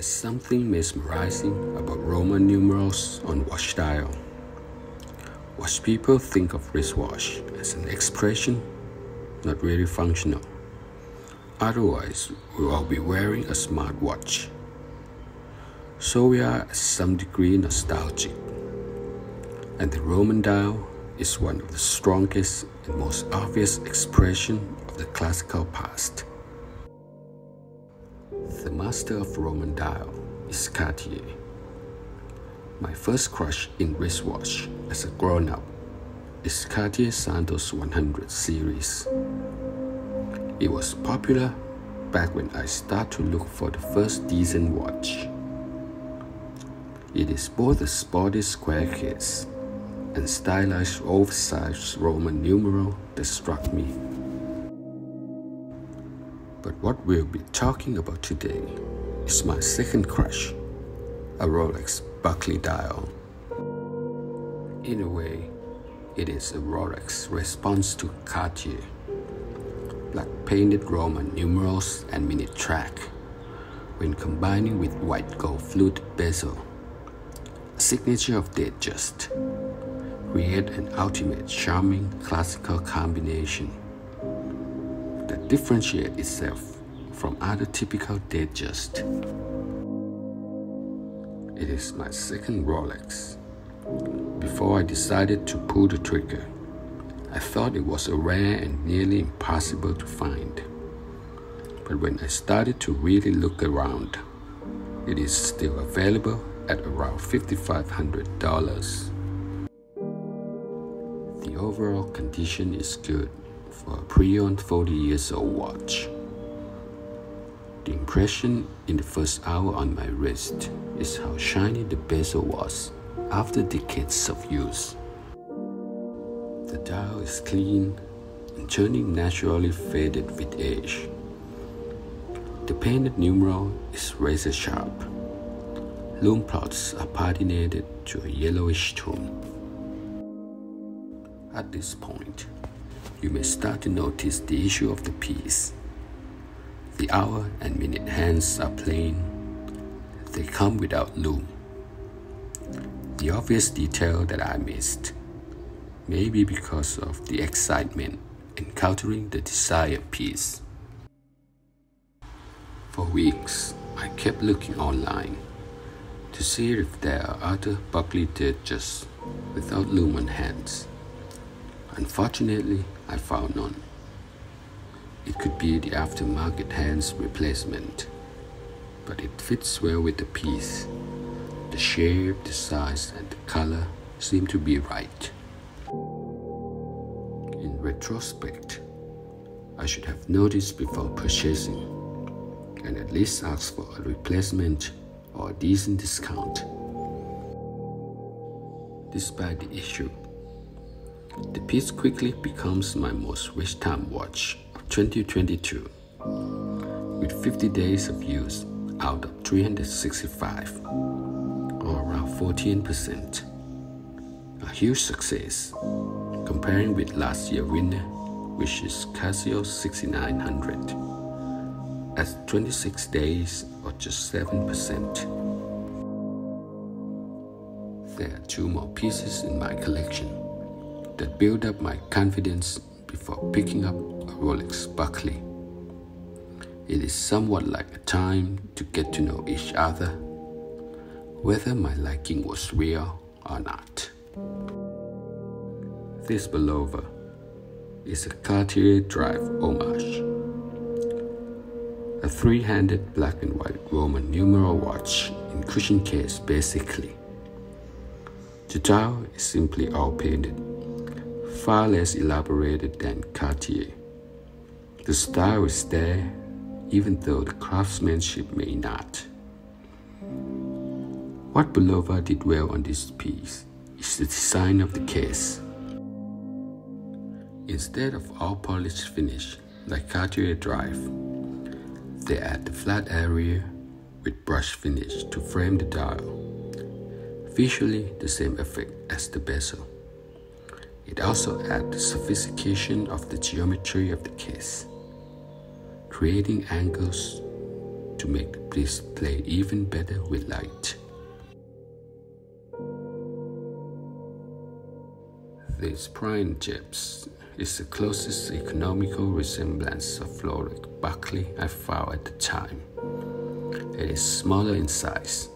There's something mesmerizing about Roman numerals on watch dial. Watch people think of wristwatch as an expression, not really functional. Otherwise, we will be wearing a smartwatch. So we are at some degree nostalgic. And the Roman dial is one of the strongest and most obvious expression of the classical past. The master of Roman dial is Cartier. My first crush in wristwatch as a grown-up is Cartier Santos 100 series. It was popular back when I started to look for the first decent watch. It is both a sporty square case and stylized oversized Roman numeral that struck me. But what we'll be talking about today is my second crush, a Rolex Buckley dial. In a way, it is a Rolex response to Cartier. Black painted Roman numerals and minute track, when combining with white gold flute bezel, a signature of Datejust, create an ultimate charming classical combination differentiate itself from other typical Datejust. It is my second Rolex. Before I decided to pull the trigger, I thought it was a rare and nearly impossible to find. But when I started to really look around, it is still available at around $5,500. The overall condition is good for a pre-owned 40 years old watch. The impression in the first hour on my wrist is how shiny the bezel was after decades of use. The dial is clean and turning naturally faded with age. The painted numeral is razor sharp. Lume plots are patinated to a yellowish tone. At this point, you may start to notice the issue of the piece. The hour and minute hands are plain. They come without lume. The obvious detail that I missed, maybe because of the excitement encountering the desired piece. For weeks, I kept looking online to see if there are other Buckley Datejusts without lumen hands. Unfortunately, I found none. It could be the aftermarket hands replacement, but it fits well with the piece. The shape, the size, and the color seem to be right. In retrospect, I should have noticed before purchasing and at least asked for a replacement or a decent discount. Despite the issue, the piece quickly becomes my most wrist time watch of 2022 with 50 days of use out of 365 or around 14%. A huge success comparing with last year's winner which is Casio 6900 at 26 days or just 7%. There are two more pieces in my collection that build up my confidence before picking up a Rolex Buckley. It is somewhat like a time to get to know each other, whether my liking was real or not. This Bulova is a Cartier Drive homage. A three-handed black and white Roman numeral watch in cushion case basically. The dial is simply all painted, far less elaborated than Cartier. The style is there, even though the craftsmanship may not. What Bulova did well on this piece is the design of the case. Instead of all polished finish like Cartier Drive, they add the flat area with brush finish to frame the dial. Visually the same effect as the bezel. It also adds the sophistication of the geometry of the case, creating angles to make the display even better with light. This Pryngeps is the closest economical resemblance of Rolex Buckley I found at the time. It is smaller in size.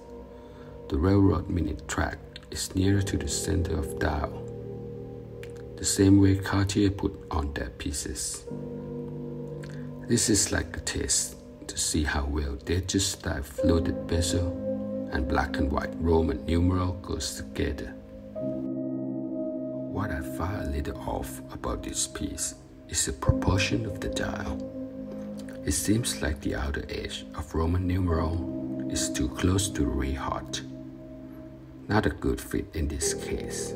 The railroad minute track is nearer to the center of dial, the same way Cartier put on their pieces. This is like a test to see how well Datejust style fluted bezel and black and white Roman numeral goes together. What I find a little off about this piece is the proportion of the dial. It seems like the outer edge of Roman numeral is too close to heart. Not a good fit in this case.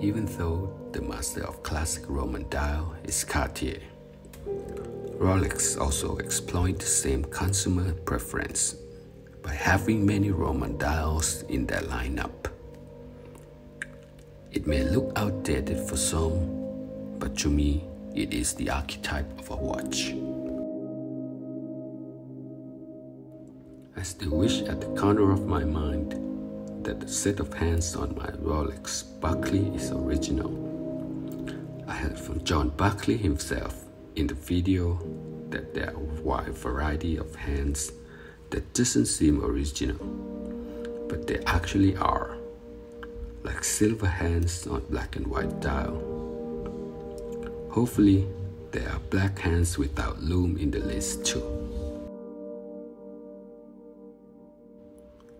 Even though the master of classic Roman dial is Cartier, Rolex also exploit the same consumer preference by having many Roman dials in their lineup. It may look outdated for some, but to me, it is the archetype of a watch. I still wish at the corner of my mind that the set of hands on my Rolex Buckley is original. I heard from John Buckley himself in the video that there are a wide variety of hands that doesn't seem original, but they actually are, like silver hands on black and white dial. Hopefully, there are black hands without lume in the list too.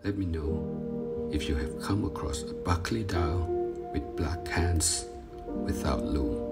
Let me know if you have come across a Buckley dial with black hands without lume.